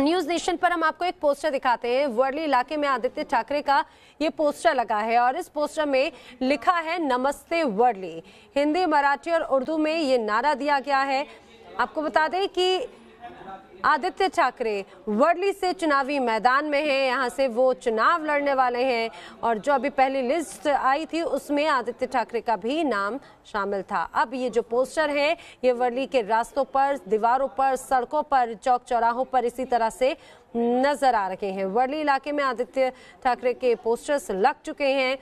News nation पर हम आपको एक पोस्टर दिखाते हैं। वर्ली इलाके में आदित्य ठाकरे का ये पोस्टर लगा है और इस पोस्टर में लिखा है, नमस्ते वर्ली। हिंदी, मराठी और उर्दू में ये नारा दिया गया है। आपको बता दें कि आदित्य ठाकरे वर्ली से चुनावी मैदान में हैं, यहाँ से वो चुनाव लड़ने वाले हैं और जो अभी पहली लिस्ट आई थी, उसमें आदित्य ठाकरे का भी नाम शामिल था। अब ये जो पोस्टर है, ये वर्ली के रास्तों पर, दीवारों पर, सड़कों पर, चौक चौराहों पर इसी तरह से नज़र आ रहे हैं। वर्ली इलाके में आदित्य ठाकरे के पोस्टर्स लग चुके हैं।